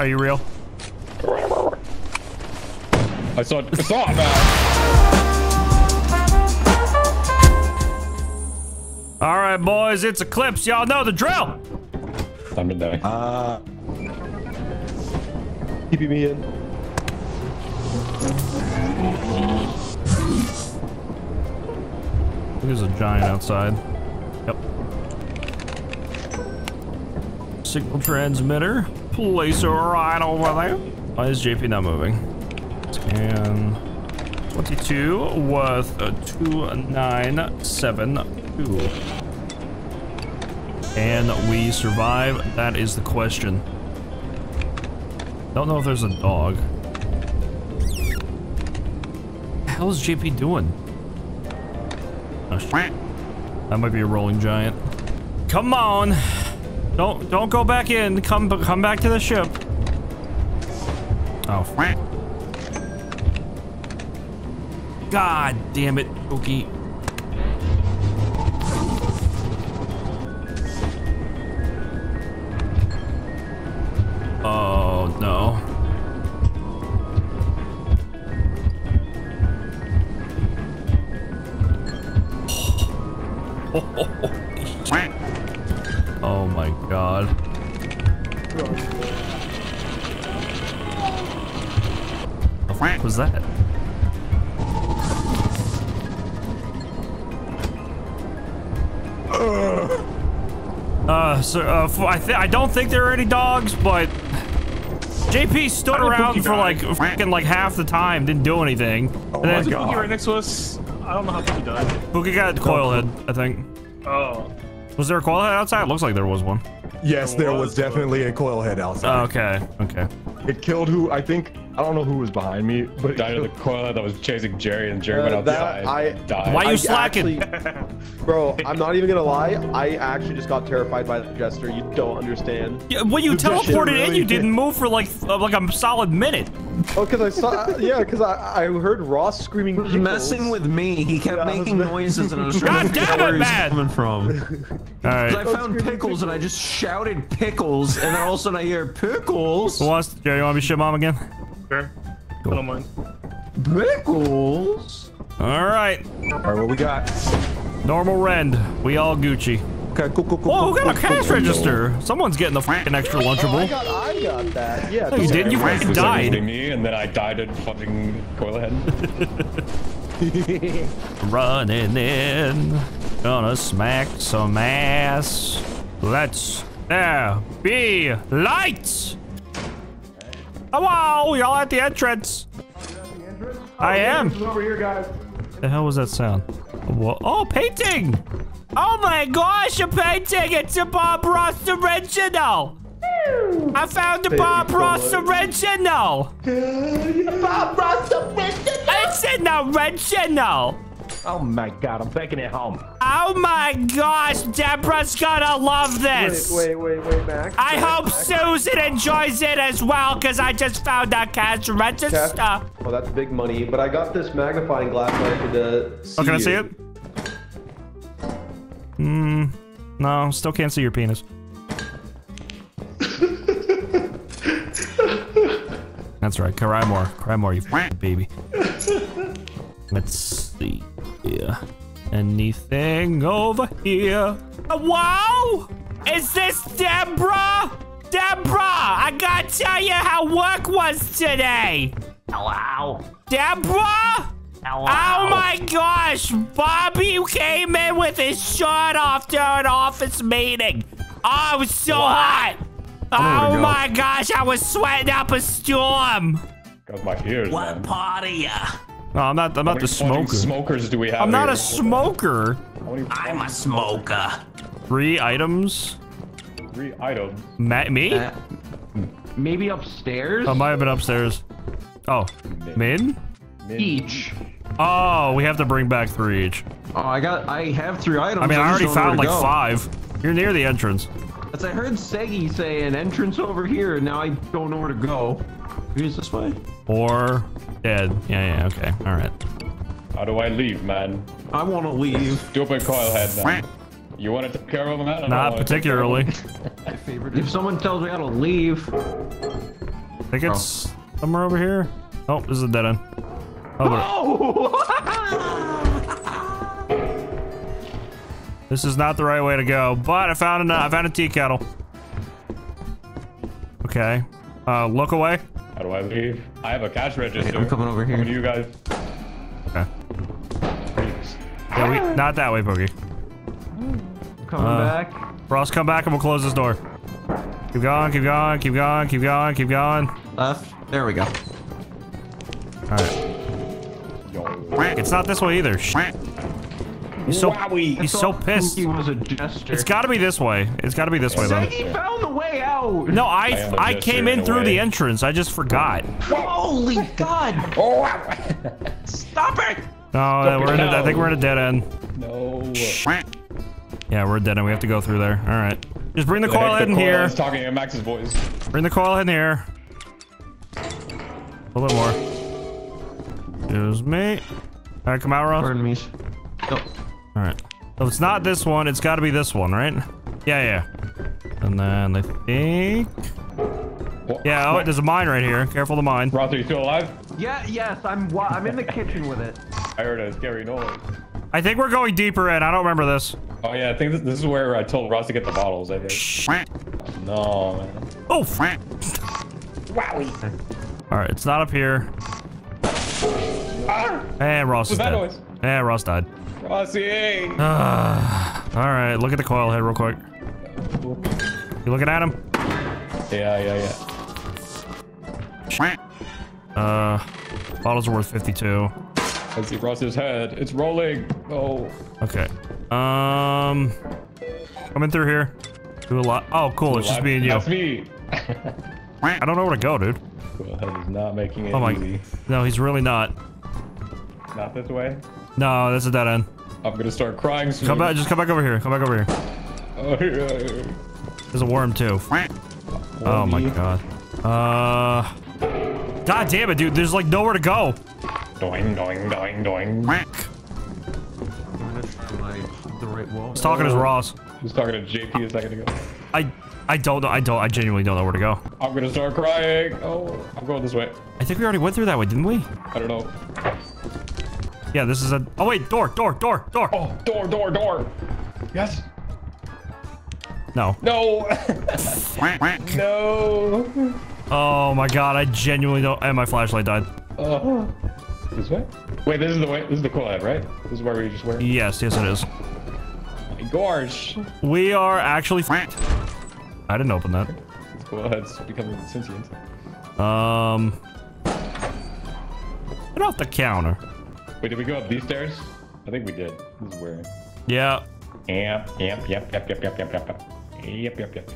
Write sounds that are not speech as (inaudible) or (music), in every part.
Are you real? I saw, I saw it, man. All right, boys, it's Eclipse. Y'all know the drill. Time to die. Uh, keeping me in. There's a giant outside. Yep. Signal transmitter. Place right over there. Why is JP not moving? Scan 22 with a uh, 2972. Can we survive? That is the question. Don't know if there's a dog. Hell is JP doing? Oh. That might be a rolling giant. Come on. Don't don't go back in. Come come back to the ship. Oh. God damn it, Pookie. So, uh, f- I, th I don't think there are any dogs, but JP stood around for die? like fucking like half the time, didn't do anything. and then Wasn't Pookie right next to us? I don't know how Pookie died. Pookie got a coil head, I think. Oh. Was there a coil head outside? It looks like there was one. Yes, there was was, definitely a coil head outside. Okay, okay. It killed who I think I don't know who was behind me, but it Died of the killed- coil that was chasing Jerry, and Jerry Uh, went that- outside. I- and died. Why are you I slacking? actually- (laughs) bro, I'm not even gonna lie. I actually just got terrified by the jester. You don't understand. Yeah, when you The shit teleported in, you did. didn't move for like uh, like a solid minute. Oh, because I saw. yeah, because I, I heard Ross screaming. He was messing with me. He kept Yeah, I was making noises, and I was (laughs) God trying to figure out where he's man! coming from. (laughs) All I right. found pickles, and I just shouted pickles, and then all of a sudden I hear pickles. Who wants? Jerry, you want to be ship mom again? Sure. I don't mind. Pickles. All right. All right, what we got? Normal rend. We all Gucci. Okay, cool, cool, cool. Oh, who cool, got a cash cool, register? Someo's getting the fucking extra Oh, I lunchable. got, I got that. Yeah. No, you didn't. You worry. fucking died. shooting me, and then I died in fucking coil head. (laughs) Running in. Gonna smack some ass. Let's there be lights. Hello, y'all at the entrance. I am. Over here, guys. The hell was that sound? Wha- Oh, painting! Oh my gosh, a painting! It's a Bob Ross original! I found a Bob so Ross much. original! Bob Ross original. It's an original! Oh my god, I'm taking it home. Oh my gosh, Deborah's gonna love this! Wait, wait, wait, wait, Max. I Max, hope Max. Susan enjoys it as well, because I just found that cash register. Cash- Oh, that's big money. But I got this magnifying glass so I could see Oh, can I see it? Hmm. No, still can't see your penis. (laughs) That's right. Cry more. Cry more, you (laughs) baby. Let's see. Yeah. Anything over here? Uh, Wow! Is this Deborah? Deborah! I gotta tell you how work was today! Hello? Deborah? Hello? Oh my gosh! Bobby came in with his shirt off to an office meeting. Oh, it was so hot. Oh go. my gosh, I was sweating up a storm. Got my ears, What man. part of ya? No, I'm not. I'm not many the smoker. smokers do we have I'm not here? a smoker. I'm a smoker. Three items. three items? Ma me? Uh, maybe upstairs. I might have been upstairs. Oh, min? each. Oh, we have to bring back three each. Oh, I got. I have three items. I mean, I just already found like go. five. You're near the entrance. As I heard Seigi say, an entrance over here, and now I don't know where to go. Maybe this way. Or dead. Yeah, yeah, okay. All right. How do I leave, man? I want to leave. Stupid coil head, man. You want to take care of him, man? I don't Not wanna take care of particularly. If someone tells me how to leave, I think it's somewhere over here. Oh, this is a dead end. Oh, but- (laughs) this is not the right way to go. But I found an, I found a tea kettle. Okay. Uh, look away. How do I leave? I have a cash register. I'm coming over here. Coming to you guys. Okay. Yeah, we, not that way, Boogie. Coming Uh, back. Ross, come back and we'll close this door. Keep going, keep going, keep going, keep going, keep going. Left. There we go. Alright. It's not this way either. Sh- He's so Wowie. he's so pissed. He was a jester. It's got to be this way. It's got to be this way then. He found the way out. No, I I am a I jester came in in a through the entrance. I just forgot. Holy (laughs) God! Oh. Stop it! No, Stop uh, we're it in a, I think we're in a dead end. no. Yeah, we're dead end. We have to go through there. All right. Just bring the The coil head in coil here. is talking in Max's voice. Bring the coil head in here. A little more. Excuse me. All right, come out, Ross. Pardon me. Oh, All right. So it's not this one. It's got to be this one, right? Yeah, yeah. And then I think. What? Yeah. Oh, there's a mine right here. Careful the mine. Ross, are you still alive? yeah, yes, I'm. I'm in the kitchen with it. I heard a scary noise. I think we're going deeper in. I don't remember this. Oh yeah, I think this, this is where I told Ross to get the bottles. I think. No, man. Oh, frank. All right, it's not up here. Ah! And Ross is What's that dead. noise? And Ross died. Rossi! Uh, all right, look at the coil head real quick. You looking at him? yeah, yeah, yeah. Uh, bottles are worth 52. I see Ross's head. It's rolling. Oh. Okay. Um, coming through here. Do a lot. Oh, cool. It's just me and you. That's me. I don't know where to go, dude. Well, that is not making it Oh my. easy. No, he's really not. Not this way. No, that's a dead end. I'm gonna start crying soon. Come back. Just come back over here. Come back over here. Oh, yeah. There's a worm too. Oh my god. Uh. God damn it, dude. There's like nowhere to go. Doing, doing, doing, doing. I'm gonna try my the right wall. I was talking as Ross. He's talking to JP a second ago. I I don't know. I don't. I genuinely don't know where to go. I'm gonna start crying. Oh, I'm going this way. I think we already went through that way, didn't we? I don't know. Yeah, this is a. Oh wait, door, door, door, door. Oh, door, door, door. Yes. No. No. (laughs) (laughs) no. Oh my god, I genuinely don't. And my flashlight died. Uh, this way? Wait, this is the way. This is the coil head, right? This is where we just were. Yes, yes, it is. My gosh. We are actually. I didn't open that. This coil head's becoming sentient. Um. Get off the counter. Wait, did we go up these stairs? I think we did. This is where. Yeah. Yep, yep, yep, yep, yep, yep, yep, yep. Yep, yep, yep.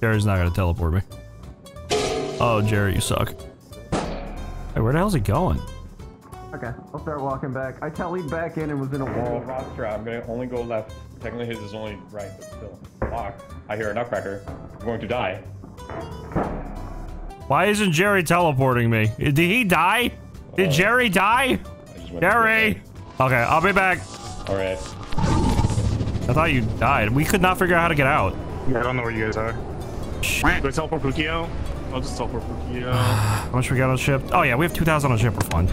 Jerry's not gonna teleport me. Oh, Jerry, you suck. Hey, where the hell's he going? Okay, I'll start walking back. I tellied back in and was in a wall. Rostra, I'm gonna only go left. Technically his is only right, but still. Fuck. I hear a nutcracker. I'm going to die. Why isn't Jerry teleporting me? Did he die? Did uh, Jerry die? I just went Jerry! Okay, I'll be back. All right. I thought you died. We could not figure out how to get out. Yeah, I don't know where you guys are. Do I teleport Pookie out? I'll just teleport Pookie out. (sighs) How much we got on ship? Oh yeah, we have 2,000 on ship. We're fine.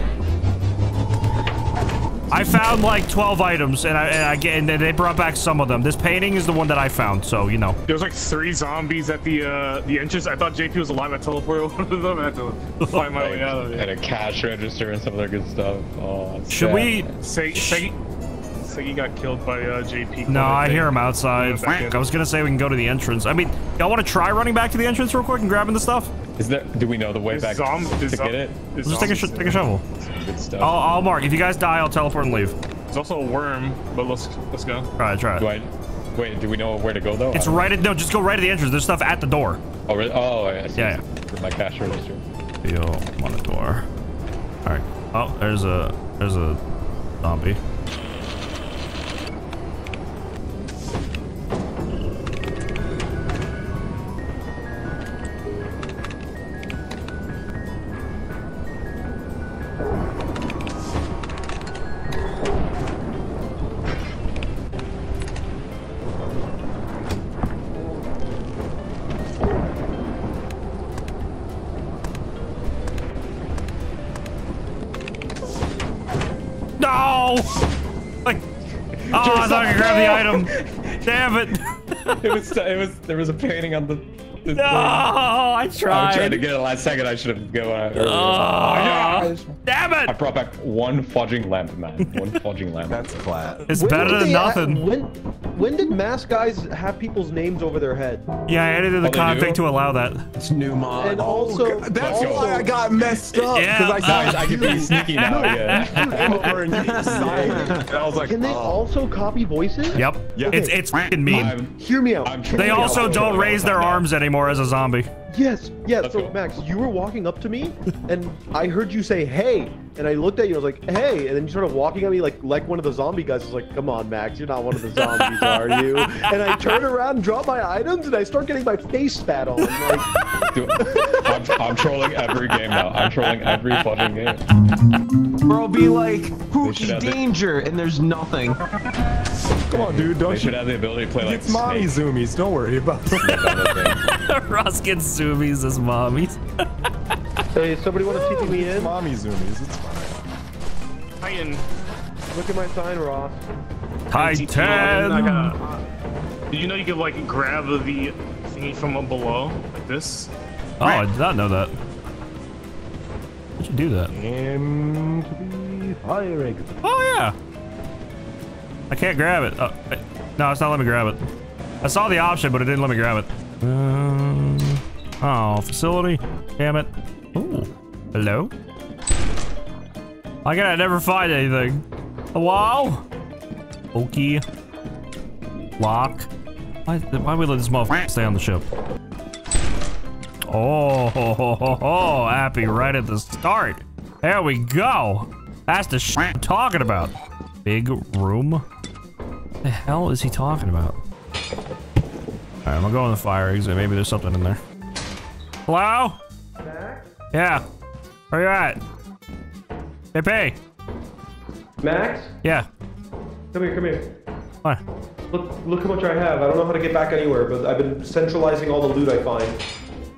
I found like 12 items, and I, and I get, and they brought back some of them. This painting is the one that I found, so you know. There was like three zombies at the uh, the entrance. I thought JP was alive. I teleported (laughs) one of them. I had to find my (laughs) way out of And it. a cash register and some other good stuff. Oh, Should sad. we? Seigi, Seigi, Seigi got killed by uh, JP. No, I think. hear him outside. Back. I was gonna say we can go to the entrance. I mean, y'all want to try running back to the entrance real quick and grabbing the stuff? Is there? Do we know the way There's back zom- to there's get zom- it? there's Just take a take a shovel. Good stuff. I'll, I'll mark. If you guys die, I'll teleport and leave. There's also a worm, but let's let's go. Try it. Try do it. I? Wait, do we know where to go though? It's I don't- right at no. Just go right at the entrance. There's stuff at the door. Oh, really? Oh, I see. Yeah, For my cash register. Yo, monitor. All right. Oh, there's a there's a zombie. I thought I could grab the item. Damn it! (laughs) It was. It was. There was a painting on the. the No, I I tried. tried to get it last second. I should have go uh, out. Ah. Oh, damn it! I brought back one fudging lamp, man. (laughs) One fudging lamp. That's flat. It's When better than they act- nothing. when when did mask guys have people's names over their head? Yeah, I edited the Oh, they config to allow that. It's new mod. And also, oh, That's also, why I got messed up. Yeah, Because I Guys, saw I can be sneaky now. Yeah. (laughs) over and you decided. And I was like, can they oh. also copy voices? Yep. Yeah. It's it's fucking mean. I'm, Hear me out. I'm They also don't raise their arms anymore as a zombie. Yes, yes. Let's so. Max, you were walking up to me, and I heard you say "Hey," and I looked at you. and I was like, "Hey," and then you started walking at me like like one of the zombie guys. I was like, "Come on, Max, you're not one of the zombies, are you?" And I turn around, and drop my items, and I start getting my face spat on. Like, (laughs) I'm, I'm trolling every game now. I'm trolling every fucking game. Bro, be like, should Pookie the- danger, and there's nothing. Come on, dude. Don't should you? have the ability to play like It's mommy Snake. zoomies. Don't worry about (laughs) it. (laughs) Ross gets zoomies as mommies. hey, somebody want to TP me in? mommy zoomies. It's fine. Titan. Look at my sign, Ross. I Titan. gotta- Did you know you could like grab the thingy from up below like this? Oh, I did not know that. How'd you do that? And fire exit. Oh yeah. I can't grab it. Oh, no, it's not letting me grab it. I saw the option, but it didn't let me grab it. Um, oh, facility. Damn it. Ooh. Hello. I gotta never find anything. Wow. Okey. Lock. Why, why we let this motherfucker stay on the ship? Oh, ho, ho, ho, ho, happy right at the start. There we go. That's the shit I'm talking about. Big room? What the hell is he talking about? Alright, I'm gonna go in the fire exit. Maybe there's something in there. Hello? Yeah. Where you at? Hey, JP. Max, Yeah. come here, come here. What? Look, look how much I have. I don't know how to get back anywhere, but I've been centralizing all the loot I find.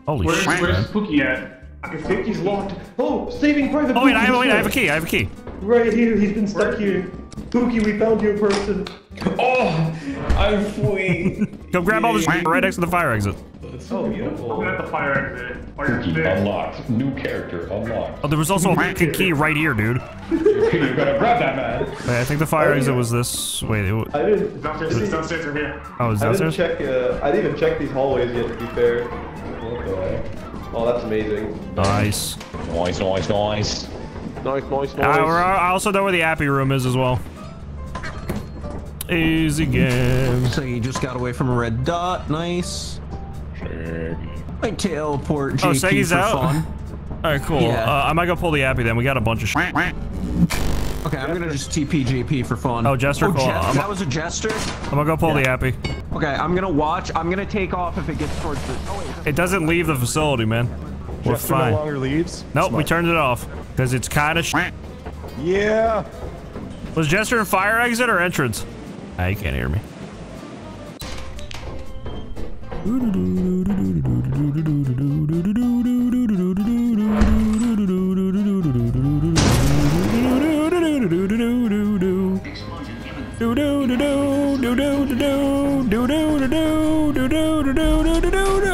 Holy Where's, shit, where's man. Pookie at? I can fit He's locked. Oh, saving Private. Oh wait, I have, wait, I have a key. I have a key. Right here. He's been stuck here. Pookie, we found you in person. (laughs) Oh, I'm fleeing. Go grab all this shit right next to the fire exit. It's so beautiful. Looking at the fire exit. Or your Cookie unlocked. New character unlocked. Oh, there was also a fucking key right here, dude. (laughs) you gotta grab that man. Wait, I think the fire exit was this. Wait, it, wa- I didn't. Downstairs, it's downstairs or here. oh, is I didn't check. Uh, I didn't even check these hallways yet. To be fair. What? Oh, that's amazing. Nice. Nice, nice, nice. Nice, nice, nice. I, I also know where the Appy room is as well. Easy game. So you just got away from a red dot. Nice. I teleport JP Oh, Seigi's for out? fun. All right, cool. Yeah. Uh, I might go pull the Appy then. We got a bunch of shit. (laughs) Okay, I'm gonna just TP JP for fun. Oh, Jester, Oh, cool. Jes- that was a jester. I'm gonna go pull the Appy. Okay, I'm gonna watch. I'm gonna take off if it gets towards the. Oh wait. It doesn't leave the facility, man. We're Jester no fine. longer leaves. Nope, we turned it off because it's kind of. Yeah. Was Jester in fire exit or entrance? Ah, you can't hear me.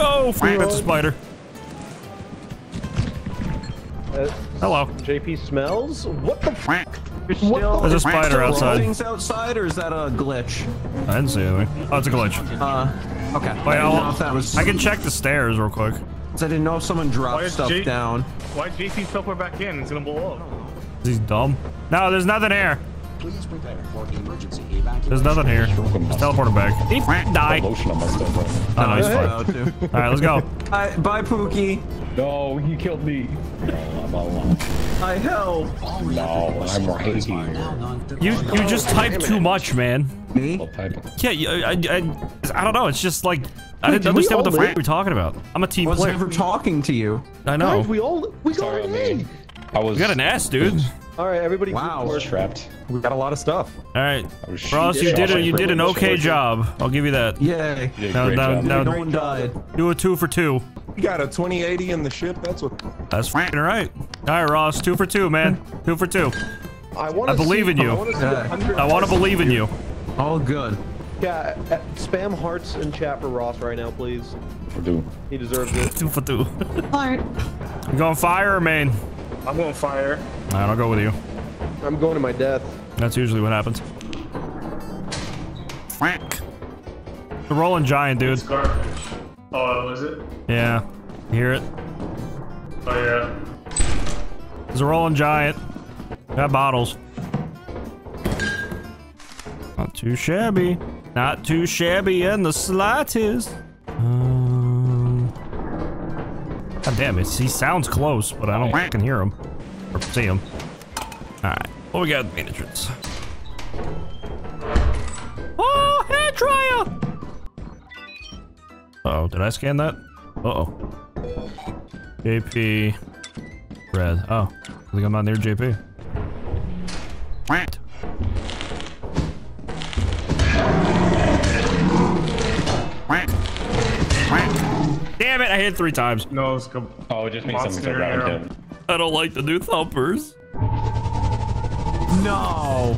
Oh, fuck, that's a spider. Uh, Hello. JP smells. What the? F- There's a spider outside. Things outside, or is that a glitch? I didn't see anything. Oh, it's a glitch. Uh, okay. Wait, I didn't know I'll, if that was. I can check the stairs real quick. 'cause I didn't know if someone dropped stuff J- down. Why JP teleport back in? It's gonna blow up. He's dumb. No, there's nothing here. Please prepare for emergency evacuation. There's nothing here. Just teleport him back. He f- died. Lotion on my stuff, bro. Oh, no, he's fine. All right, let's go. Bye, bye, Pookie. No, he killed me. No, I'm alive. I help. No, I'm systems right here. You you just typed too much, man. Me? I'll type it. Yeah, you- I, I, I don't know. It's just like I didn't did understand what the all fuck live? you're talking about. I'm a team Was player. never talking to you. I know. Guys, we all we got Sorry, an man. A. I was. You got an ass, dude. All right, everybody. Wow. group work. trapped. We got a lot of stuff. All right, I was Ross, you did a, you did an okay job. I'll give you that. Yay. You did a No, no, no. No one died. Do a two for two. You got a 2080 in the ship. That's what. That's fucking right. All right, Ross, two for two, man. Two for two. I want I believe in you. I want to see Yeah. 100 I want to believe in you. All good. Yeah, uh, spam hearts in chat for Ross right now, please. For do. He deserves it. (laughs) Two for two. You going fire or main? I'm going fire. All right, I'll go with you. I'm going to my death. That's usually what happens. Frank. The rolling giant, dude. It's garbage. Oh, was it? Yeah. You hear it? Oh yeah. There's a rolling giant. Got bottles. Not too shabby. Not too shabby in the slightest. Um, God damn it. He sounds close, but I don't fucking hear him. Or see him. Alright. What we got in the main entrance? Oh, hair dryer! Uh oh, did I scan that? Uh oh. JP. Red. Oh, I think I'm not near JP. It, hit three times. No, it's com- Oh, it just means something's around arrow. him. I don't like the new thumpers. No.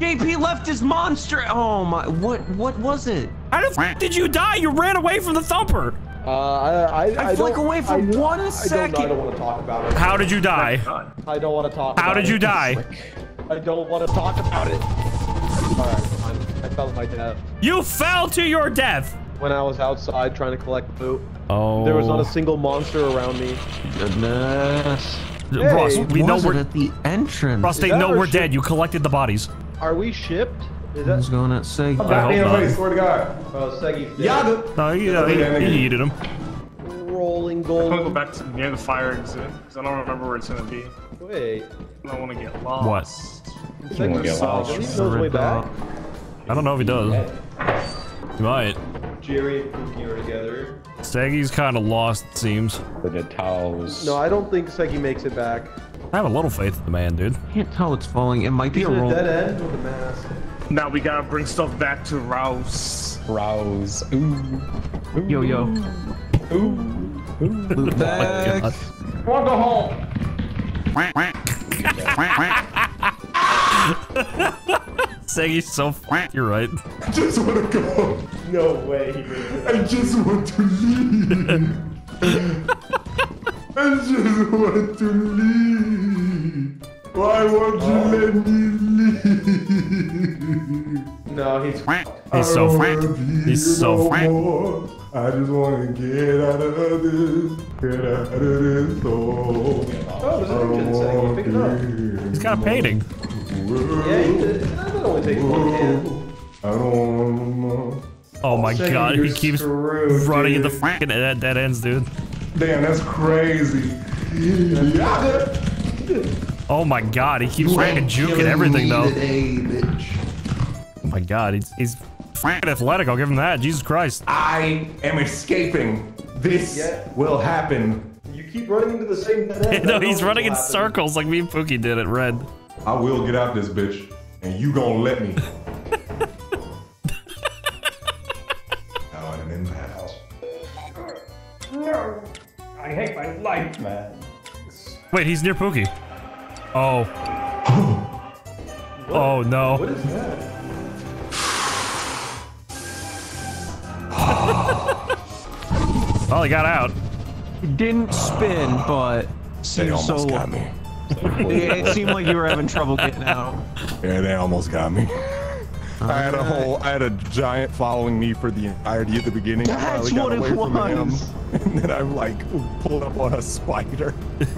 JP left his monster. Oh my. What? What was it? How the f did you die? You ran away from the thumper. Uh, I, I, I, I flick away for I, one I don't, I don't want to talk about it. How did you die? I don't want to talk How about did you it. die? I don't want to talk about it. Alright, fine. I fell to my death. You fell to your death. When I was outside trying to collect loot, Oh. there was not a single monster around me. Goodness. Ross, Hey, we know it we're at the entrance? Ross. They know we're ship? dead. You collected the bodies. Are we shipped? Is Who's going at Sig? I hope not. swear to God. Seigi's dead? Yaga. No, you, uh, he, he yeeted him. Rolling I'm gonna go back to near the fire exit because I don't remember where it's gonna be. Wait. I don't want to get lost. You wanna get lost. He knows his way back. I don't know if he does. He might. Jerry and Pookie are together. Staggy's kind of lost, it seems. The towels. No, I don't think Seigi makes it back. I have a little faith in the man, dude. Can't tell it's falling. It might be He's a a roll. dead end with a mask. Now we gotta bring stuff back to Rouse. Rouse. Ooh. Yo yo. Ooh. Loot back. God. Want to go home. Staggy's so f- You're right. I just want to go. No way he makes. I just want to leave. I just want to leave. Why won't you oh. let me leave? No, he's. He's so I don't frank. He's so no frank. more. I just want to get out of this, get out of this hole. Oh, there's an engine saying. Pick it up. He's got a painting. Yeah, he did. That only takes one can. I don't want Oh my Staggy, god, he keeps screwed, running dude. the fucking dead, dead ends, dude. Damn, that's crazy. Yeah. Oh my god, he keeps fucking juking everything though. Oh my god, he's he's fucking athletic. I'll give him that. Jesus Christ. I am escaping. This Yeah. will happen. You keep running into the same dead (laughs) end. no, he's running in happen. circles like me and Pookie did at Red. I will get out this bitch, and you gonna let me. now I'm in that house. I hate my life, man. Wait, he's near Pookie. Oh. oh no. What is that? (laughs) Well, he got out. It didn't spin, but seemed so. me. Yeah, it seemed like you were having trouble getting out. Yeah, they almost got me. I had a whole, I had a giant following me for the entirety of the beginning. I That's finally got what it away from him, (laughs) and then I'm like pulled up on a spider. (laughs)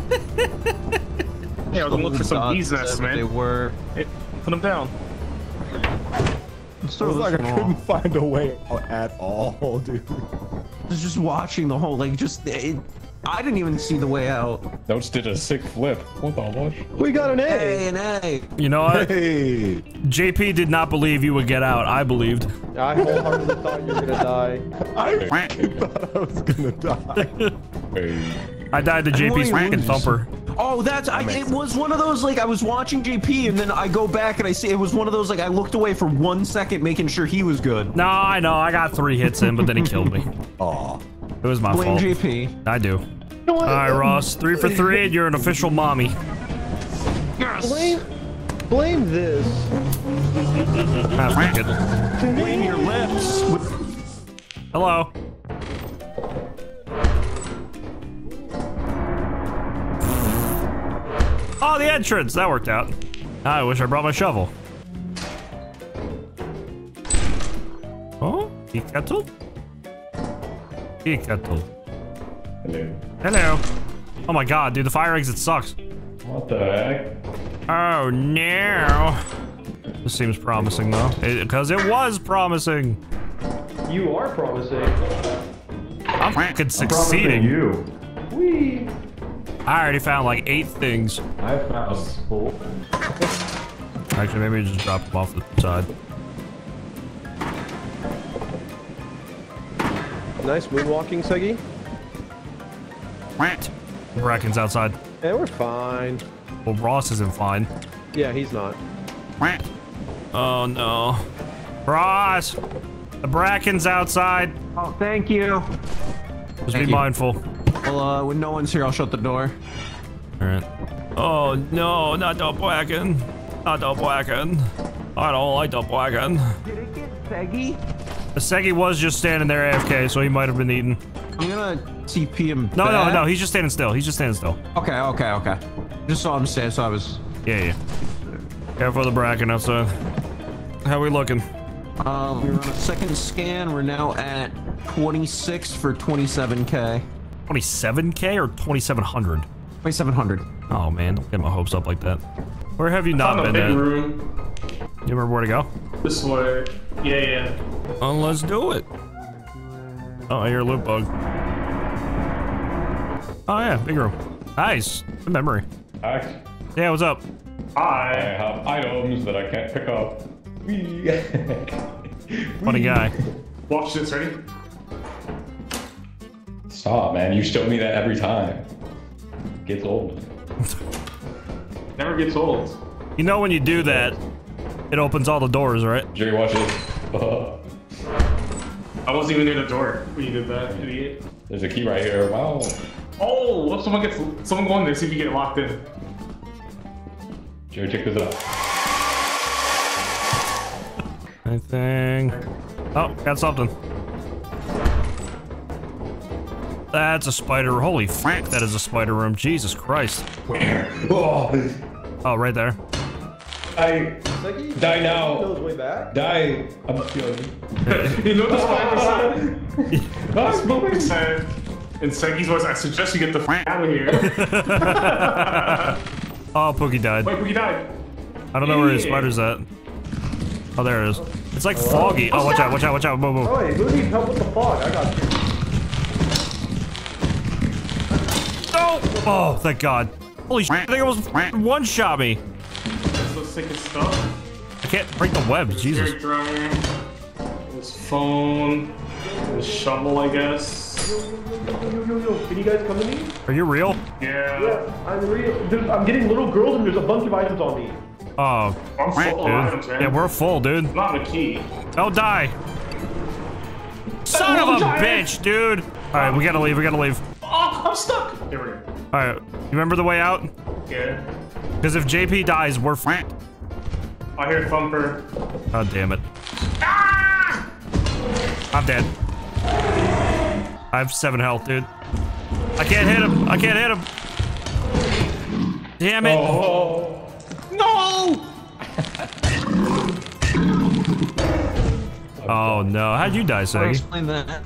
Yeah, we're gonna for some Dots, bees nests, whatever They were. Hey, put them down. Let's It was like I one couldn't find a way out at all, (laughs) dude. Just- Just watching the whole, like, just. It, I didn't even see the way out. Notes did a sick flip. What the what? We got an A. Hey and hey. You know what? Hey, JP did not believe you would get out. I believed. I wholeheartedly thought you were gonna die. I thought I was gonna die. Hey. I died to JP's Why fucking thumper. Oh, that's I, it was one of those like I was watching JP and then I go back and I see it was one of those like I looked away for one second making sure he was good. No, I know. I got three hits in, but then he killed me. (laughs) Aw. It was my Blame fault. JP. I do. All right, Ross. Three for three, and you're an official mommy. Blame, Blame this. Ah, fuck it. Blame your lips. Hello. Oh, the entrance. That worked out. I wish I brought my shovel. Oh, tea kettle? Tea kettle. Hello. Hello. Oh my god, dude, the fire exit sucks. What the heck? Oh no. This seems promising though. Because it, was promising. You are promising. I'm fucking succeeding. you. Whee! I already found like eight things. I found a school. Actually, maybe just drop them off the side. Nice moonwalking, Seigi. Bracken's outside. Yeah, we're fine. Well, Ross isn't fine. Yeah, he's not. Oh no. Ross! The Bracken's outside. Oh, thank you. Just Thank be you. mindful. Well, uh, when no one's here, I'll shut the door. Alright. Oh no, not the Bracken. Not the Bracken. I don't like the Bracken. Did it get saggy? The Seigi was just standing there AFK, so he might have been eaten. I'm gonna TP him. No, no, back. no, he's just standing still. He's just standing still. Okay, okay, okay. Just saw him stand, so I was. Yeah, yeah. Careful of the Bracken outside. How are we looking? Um, We're on a second scan. We're now at 26 for 27k. 27k or 2700? 2700. Oh man, don't get my hopes up like that. Where have you not Found a been big at? room. You remember where to go? This way. Yeah, yeah. Let's do it. Oh, I hear a loot bug. Oh yeah, big room. Nice. Good memory. Axe. Yeah, what's up? I have items that I can't pick up. (laughs) Funny guy. Watch this. Ready? Stop, man. You show me that every time. Gets old. (laughs) Never gets old. You know when you do that, it opens all the doors, right? Jerry, watch this. (laughs) I wasn't even near the door when you did that, idiot. there's a key right here. Wow. Oh, what if someone gets someone go in there see if you get locked in? Jerry, check this out. Anything? Oh, got something. That's a spider. Holy fuck, that is a spider room. Jesus Christ. Where? (laughs) Oh, Oh, right there. I Seigi, Die now. know way back. die. I'm killing (laughs) you. you know the spider said. Ah, Spider said in Seigi's voice, I suggest you get the f out of here. (laughs) Oh, Pookie died. Wait, we died. I don't know where his spider's at. Oh, there it is. It's like foggy. Oh, watch out, watch out, watch out. Move, move. Oh, wait, who needs help with the fog? I got you. No! Oh, thank God. Holy shit, I think it almost one shot me. That's the stuff. I can't break the webs, Hair Jesus. dryer. His phone. His shovel, I guess. Yo, yo, yo, yo, can you guys come to me? Are you real? Yeah. Yeah, I'm real. There's, I'm getting little girls and there's a bunch of items on me. Oh, I'm full of items, dude. man. Yeah, we're full, dude. Not a key. Don't die. Son of a giant. bitch, dude. All right, we gotta leave. We gotta leave. Oh, I'm stuck. There we go. All right, you remember the way out? Yeah. Because if JP dies, we're fucked. I hear Thumper. God damn it. I'm dead. I have seven health, dude. I can't hit him. I can't hit him. Damn it. No! Oh no. How'd you die, I'll Sagi? explain that.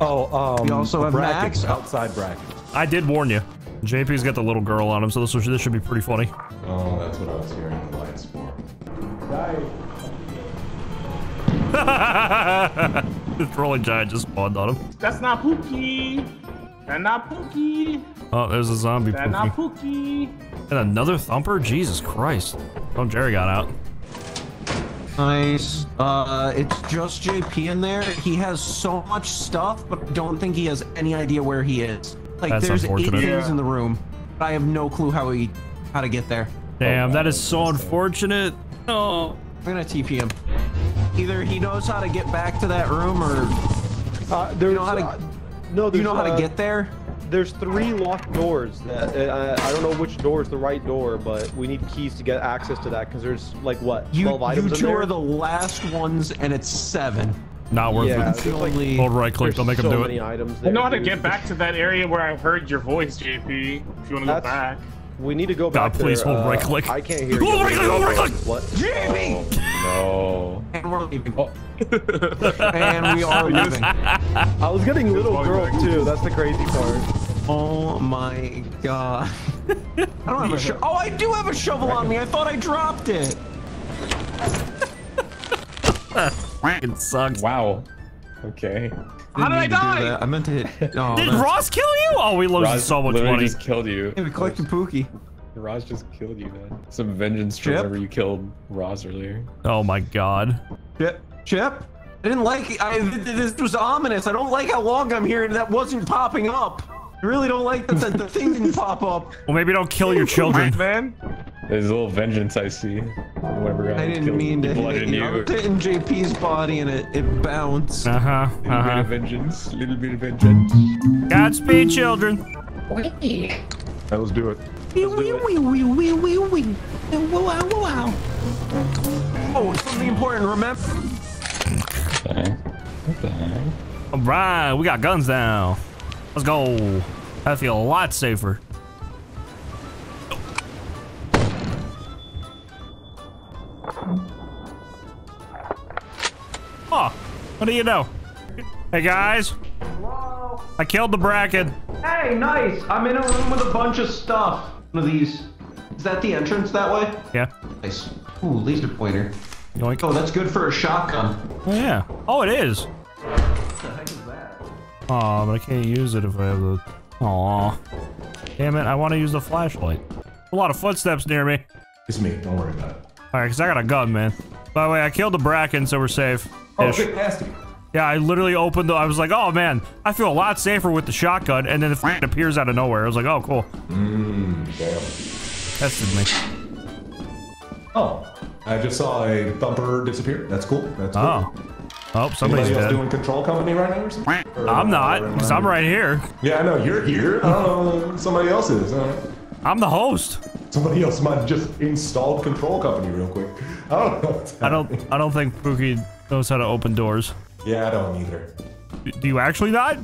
Oh, um, We also have brackens, Max. outside bracken. I did warn you. JP's got the little girl on him, so this, should- this should be pretty funny. Oh, that's what I was hearing the lights for. (laughs) this rolling giant just spawned on him. That's not Pookie. That's not Pookie. Oh, there's a zombie That's not Pookie. Pookie. And another thumper? Jesus Christ. Oh, Jerry got out. Nice. Uh, it's just JP in there. He has so much stuff, but I don't think he has any idea where he is. Like, That's there's eight unfortunate. things Yeah. in the room, but I have no clue how we how to get there. Damn, that is so unfortunate. Oh. I'm gonna TP him. Either he knows how to get back to that room, or Uh, there's, know how to- uh, no, do you know how to uh, get there? there's three locked doors. That uh, I, I don't know which door is the right door, but we need keys to get access to that because there's like what 12 you items in two there. are the last ones, and it's seven. Not worth yeah, it. Only Hold right click. there's Don't make him do many it. items. I know how to dude. get back to that area where I heard your voice, JP. If you want to go back. We need to go back. God, back. please there. hold uh, right click. I can't hear Hold you. right click, hold right click. What? Jamie! No. And we're leaving. Oh. and we are (laughs) leaving. I was getting little Just girl too. That's the crazy part. Oh my god. I don't have a shovel. Oh, I do have a shovel on me. I thought I dropped it. Fucking sucks. Wow. Okay. How did I Didn't mean to do die? I meant to hit. (laughs) Oh, Did that's- Ross kill you? Oh, we lost Ross so much literally money. just killed you. Hey, we collected Pookie. Ross just killed you, man. Some vengeance for Chip? whenever you killed Ross earlier. Oh my god. Chip. Chip. I didn't like. I th- th- this was ominous. I don't like how long I'm here and that wasn't popping up. I really don't like that the, the thing didn't pop up. Well, maybe don't kill your (laughs) children. Man, There's a little vengeance I see. Whenever I, I didn't mean to blood hit in you. I you. was hitting JP's body and it, it bounced. Uh huh. Little bit of vengeance. Little bit of vengeance. Godspeed, children. Yeah, let's do it. Oh, something important. Remember? What the? What the heck? All right, we got guns now. Let's go. I feel a lot safer. Oh, what do you know? Hey guys, Hello. I killed the bracken. Hey, nice. I'm in a room with a bunch of stuff. One of these. Is that the entrance that way? Yeah. Nice. Ooh, laser pointer. Yoink. Oh, that's good for a shotgun. Oh yeah. Oh, it is. What the heck is that? Aw, but I can't use it if I have the. Aw. Damn it! I want to use the flashlight. A lot of footsteps near me. It's me. Don't worry about it. All right, cause I got a gun, man. By the way, I killed the bracken, so we're safe. Oh, Ish. fantastic. Yeah, I literally opened the. I was like, oh man, I feel a lot safer with the shotgun, and then it f- appears out of nowhere. I was like, oh cool. Mmm, damn. Tested me. Oh, I just saw a bumper disappear. That's cool. That's cool. Oh. Oh, somebody's Anybody else dead. doing control company right now or something? Or- I'm not, because I'm right here. Yeah, I know you're here. I don't know. Somebody else is. I'm the host. Somebody else might have just installed control company real quick. I don't know. what's I don't. I don't think Pookie knows how to open doors. Yeah, I don't either. Do you actually not?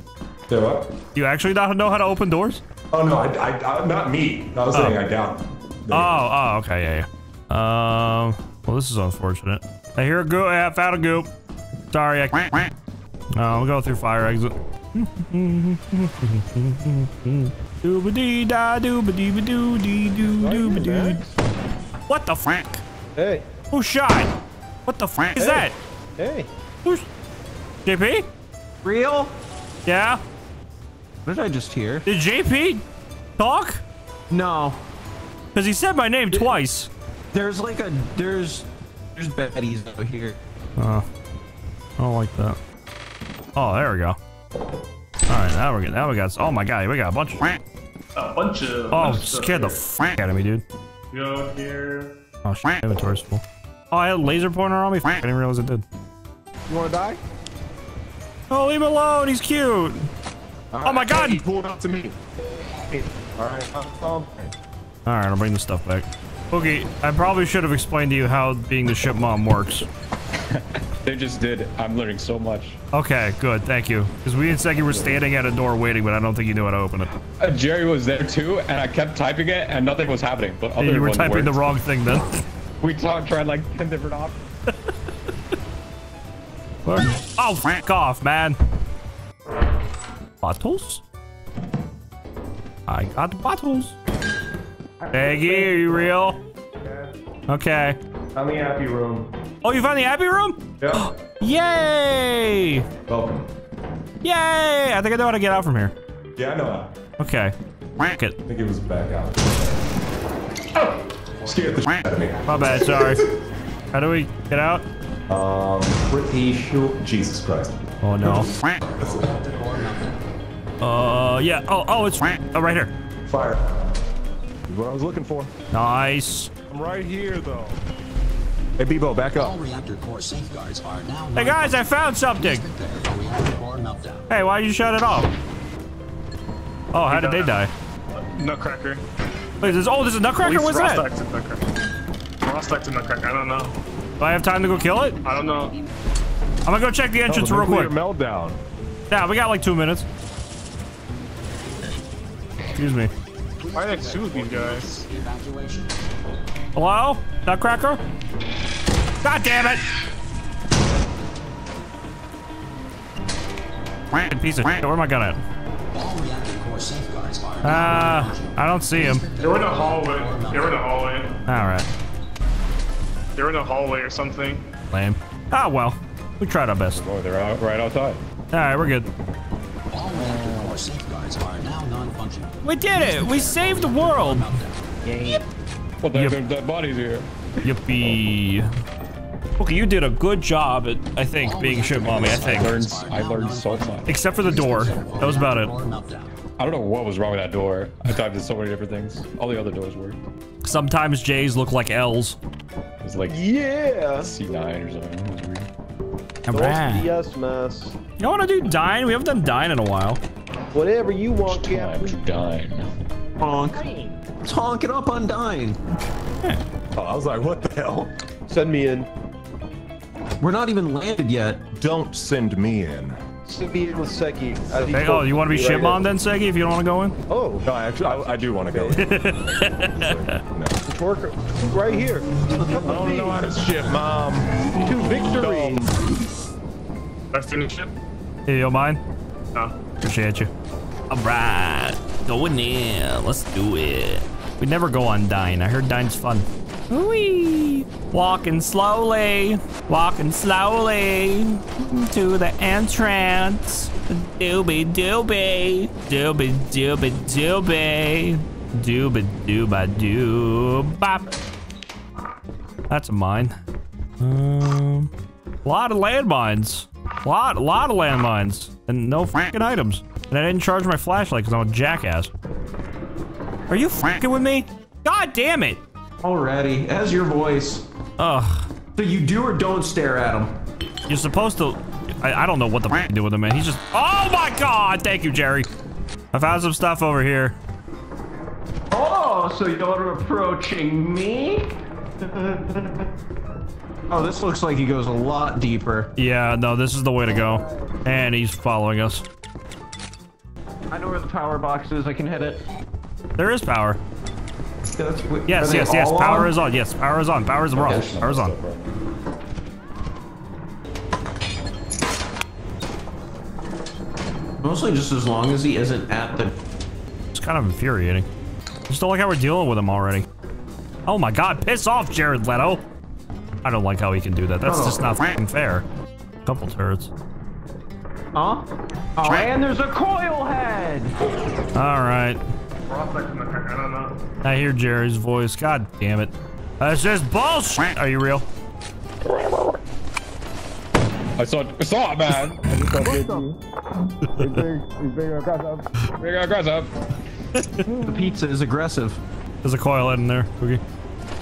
Say what? Do you actually not know how to open doors? Oh no, I, I, I not me. I was saying I doubt. Oh, oh, okay, yeah, yeah. Um, well, this is unfortunate. I hear a goop. I found a goop. Sorry, I. Oh, we'll go through fire exit. (laughs) Dooba dee da dooba dee ba doo dee doo dooba doo. What the fuck? Hey, Who shot? What the fuck is that? hey. Who's JP? Real? Yeah. What did I just hear? Did JP talk? No. Cause he said my name twice. There's like a there's there's baddies out here. Oh, I don't like that. Oh, there we go. All right, now we're getting. Now we got. Oh my god, we got a bunch. Of, a bunch of. oh, bunch of scared the here. fuck out of me, dude. Go here. Oh shit, inventory's full. Oh, I had a laser pointer on me. Fuck, I didn't realize it did. You want to die? Oh, leave him alone. He's cute. Oh my god. He pulled up to me. All right. All right, I'll bring the stuff back. Okay, I probably should have explained to you how being the ship mom works. (laughs) They just did. I'm learning so much. Okay, good, thank you. Because we and Seki were standing at a door waiting, but I don't think you knew how to open it. Uh, Jerry was there too, and I kept typing it, and nothing was happening. But other you were ones typing the wrong thing then. (laughs) We talked, tried like ten different options. (laughs) oh, fuck off, man. Bottles? I got bottles. Thank are you real? Okay. I'm the happy room. Oh, you found the Abbey room? Yeah. (gasps) Yay! Welcome. Yay! I think I know how to get out from here. Yeah, I know. How. Okay. Whack it. I think it was back out. Scared the out of me. My bad, sorry. (laughs) How do we get out? Um, pretty sure. Jesus Christ. Oh no. (laughs) Uh, yeah. Oh, oh, it's oh, right here. Fire. Is what I was looking for. Nice. I'm right here, though. Hey, Bebo, back up. reactor core safeguards are now. Hey guys, I found something. Prepare for reactor core meltdown. Hey, why did you shut it off? Oh, how did they die? Nutcracker. Wait, there's, oh, there's a Nutcracker? What's that? Rostak's a Nutcracker. Rostak's a Nutcracker. I don't know. Do I have time to go kill it? I don't know. I'm gonna go check the entrance the real quick. meltdown. Yeah, we got like two minutes. Excuse me. Why are there two of these guys? Evacuation. Hello? Nutcracker? God damn it! Fucking Piece of shit. Where am I gonna? All reactor core safeguards are Uh, I don't see him. They're in the hallway. They're in the hallway. Alright. They're in the hallway or something. Lame. Ah, well. We tried our best. Oh, they're out right outside. Alright, we're good. all reactor core safeguards are now non-functional. We did it! We saved the world! Well, their, Yep. their, their bodies here. Yippee. Okay, you did a good job at, I think, being reactor shit mommy, I core think. Learned, I learned so much. Except for the door. That was about it. I don't know what was wrong with that door. I typed in so many different things. All the other doors worked. Sometimes J's look like L's. It was like Yeah. C9 or something. It was weird. Alright. Yes, mess. You wanna do Dine? We haven't done Dine in a while. Whatever you want, Captain. to dine. Honk. Let's honk it up on Dine. Oh, I was like, what the hell? Send me in. We're not even landed yet. Don't send me in. Send me in with Seigi. as Hey, oh, you wanna be ship right Shitmon then, Seigi, if you don't wanna go in? Oh, No, I actually, I, I do want to go. no. (laughs) Torque, right here. Come I with don't me. know how to shit, mom. To victory. That's the new ship? Hey, you don't mind? No. Appreciate you. Alright. Going in. Let's do it. We never go on Dine. I heard Dine's fun. Wee. Walking slowly. Walking slowly to the entrance. Doobie doobie. Doobie doobie doobie. Doobie dooba doo bop. That's a mine. Um, a lot of landmines. Lot, a lot of landmines. And no fucking items. And I didn't charge my flashlight because I'm a jackass. Are you fucking with me? God damn it! Already. As your voice. Ugh. So you do or don't stare at him. You're supposed to. I, I don't know what the do with him, man. He's just. Oh my god! Thank you, Jerry. I found some stuff over here. Oh, so you're approaching me? (laughs) oh, this looks like he goes a lot deeper. Yeah, no, this is the way to go. And he's following us. I know where the power box is. I can hit it. There is power. That's, are Yes, yes, yes. Power on? is on. Yes, power is on. Power is on. Okay. Power is on. Mostly just as long as he isn't at the. It's kind of infuriating. Just don't like how we're dealing with him already. Oh my god, piss off, Jared Leto! I don't like how he can do that. That's Oh. just not fucking fair. Couple turrets. Huh? Oh, and there's a coil head. Alright. Rostak's in the I don't know. I hear Jerry's voice. God damn it. That's just bullshit! Are you real? I saw, I saw it, man. I just saw it. He's big, he's big aggressive. Big aggressive. The pizza is aggressive. There's a coil head in there, Cookie.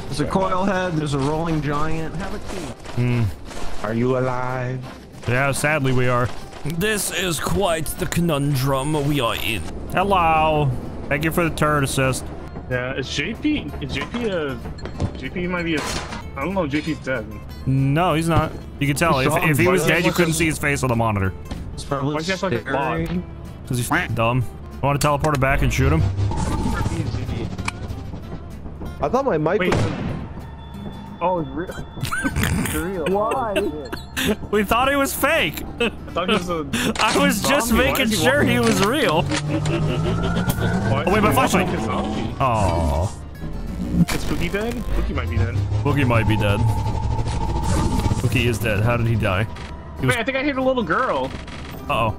There's a coil head. There's a rolling giant. Have a tea. Hmm. Are you alive? Yeah, sadly we are. This is quite the conundrum we are in. Hello. Thank you for the turret assist. Yeah, is JP, is JP a, JP might be a, I don't know, JP's dead. No, he's not. You can tell. If, if he was dead, you couldn't see his face on the monitor. It's probably Why'd you like a bot? Because he's f***ing dumb. I want to teleport him back and shoot him. I thought my mic Wait. was. Oh, it's real. (laughs) it's real. Why? (laughs) We thought he was fake. I was a. (laughs) I was just making he sure he was real. (laughs) Oh, wait, my flashlight. Oh, Is Spooky dead? Spooky might be dead. Boogie might be dead. Boogie is dead. How did he die? He was. Wait, I think I hit a little girl. Uh oh.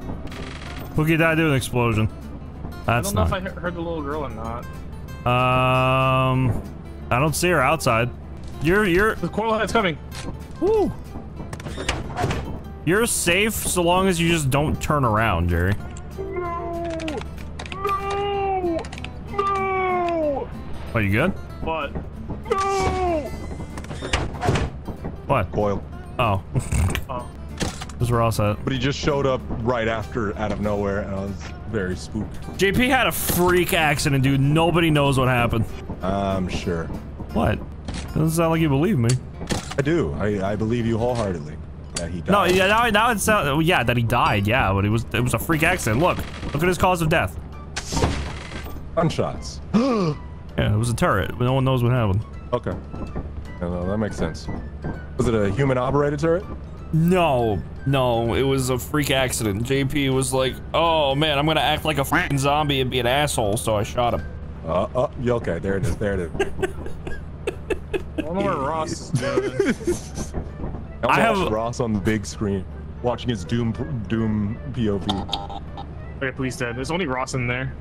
Boogie died due to an explosion. That's I don't know if I heard the little girl or not. Um, I don't see her outside. You're you're. The coil head's coming. Woo. You're safe so long as you just don't turn around, Jerry. No! No! No! Are you good? What? No! What? Coil. Oh. Oh. Because we're all set. But he just showed up right after, out of nowhere, and I was very spooked. JP had a freak accident, dude. Nobody knows what happened. I'm sure. What? Doesn't sound like you believe me. I do. I, I believe you wholeheartedly that he died. No, yeah, now, now it's uh, yeah that he died. Yeah, but it was it was a freak accident. Look, look at his cause of death. Gunshots. (gasps) Yeah, it was a turret. But no one knows what happened. Okay. No, no, that makes sense. Was it a human operated turret? No, no, it was a freak accident. JP was like, "Oh man, I'm gonna act like a fucking zombie and be an asshole," so I shot him. Uh, uh, yeah, okay, there it is, there it is. I don't know where Ross is doing. (laughs) I, I have- Ross on the big screen, watching his Doom Doom POV. Okay, please, Dad. There's only Ross in there.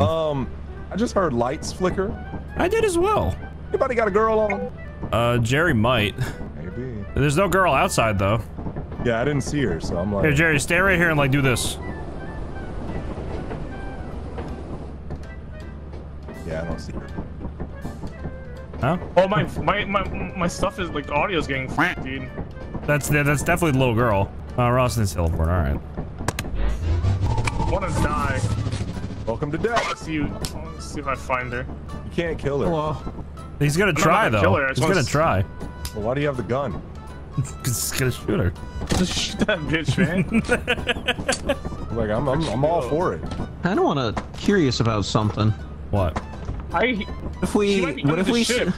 Um, I just heard lights flicker. I did as well. Anybody got a girl on? Uh, Jerry might. Maybe. There's no girl outside though. Yeah, I didn't see her, so I'm like. Here, Jerry, stay right here and like do this. Yeah, I don't see her. Huh? Oh my my my my stuff is like the audio's getting f- dude. That's that's definitely the little girl. Uh, Ross didn't teleport. All right. Wanna die? Welcome to death. Let's see. Let's see if I find her. You can't kill her. Hello. He's gonna not try gonna though. kill her, I He's gonna try. Well, why do you have the gun? Cause (laughs) he's gonna shoot her. Just shoot that bitch, man. (laughs) Like, I'm, I'm, I'm all for it. I don't want to. Curious about something. What? I. If we, what if we, ship.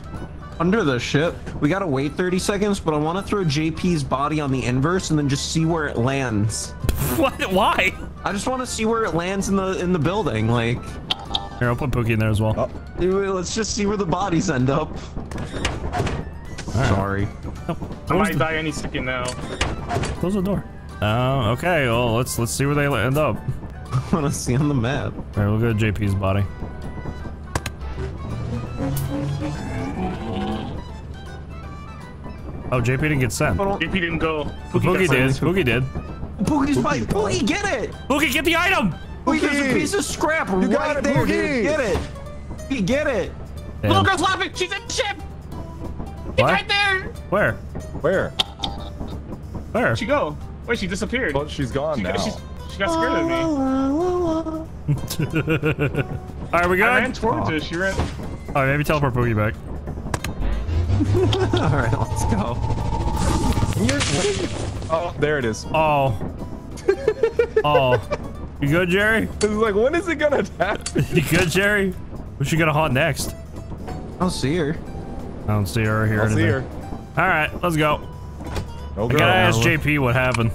under the ship, we gotta wait 30 seconds, but I want to throw JP's body on the inverse and then just see where it lands. (laughs) What? Why? I just want to see where it lands in the in the building. Like, Here, I'll put Pookie in there as well. Oh. let's just see where the bodies end up. Sorry. I Close might the, die any second now. close the door. Uh, okay. Well, let's let's see where they end up. I want to see on the map. All right, we'll go to JP's body. Oh, JP didn't get sent. JP didn't go. Boogie, got did. sent. Pookie did. Pookie's body. Boogie, get it! Boogie, get the item! Boogie, there's a piece of scrap got right it, there, Pookie! dude. Get it. Pookie, get it. Damn. Little girl's laughing. She's in the ship. She's What? right there. Where? Where? Where? Where'd she go? Wait, she disappeared. Well, she's gone she, now. she's- she got scared of me. (laughs) All right, we got. I ran good? towards her. She ran. All right, maybe teleport Boogie back. (laughs) All right, let's go. Oh, there it is. Oh. (laughs) oh. You good, Jerry? It's like, when is it gonna attack? You good, Jerry? What's she gonna haunt next? I don't see her. I don't see her here. hear I'll see anything. her. All right, let's go. No I girl. gotta ask JP what happened.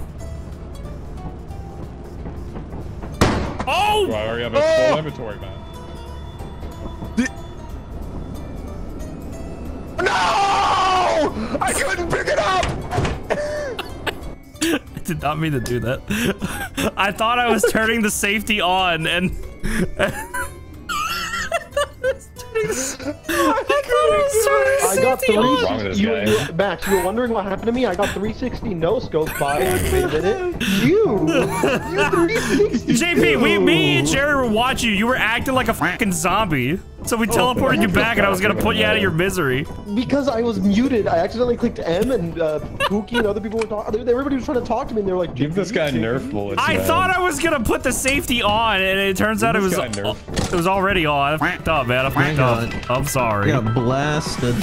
Oh, Oh! I already have a Oh! full inventory, man. No! I couldn't pick it up! I (laughs) did not mean to do that. (laughs) I thought I was turning the safety on and. (laughs) I got What's wrong this 360. You, guy? Max, you were wondering what happened to me? I got 360 no scope by. Wait a minute. You! (laughs) You 360. JP, we, me and Jerry were watching you. You were acting like a fucking zombie. So we teleported you back, and I was gonna put you out of your misery. Because I was muted, I accidentally clicked M, and uh, Pookie and other people were talking. Everybody was trying to talk to me, and they were like, Give this guy JP, Nerf bullets. I man. thought I was gonna put the safety on, and it turns out it was this it was already on. I fucked up, man. I fucked God. up. I'm sorry. Got blasted.